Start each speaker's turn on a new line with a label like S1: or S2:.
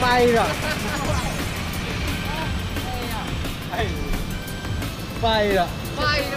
S1: bay rồi. Bay à? rồi. Bay à?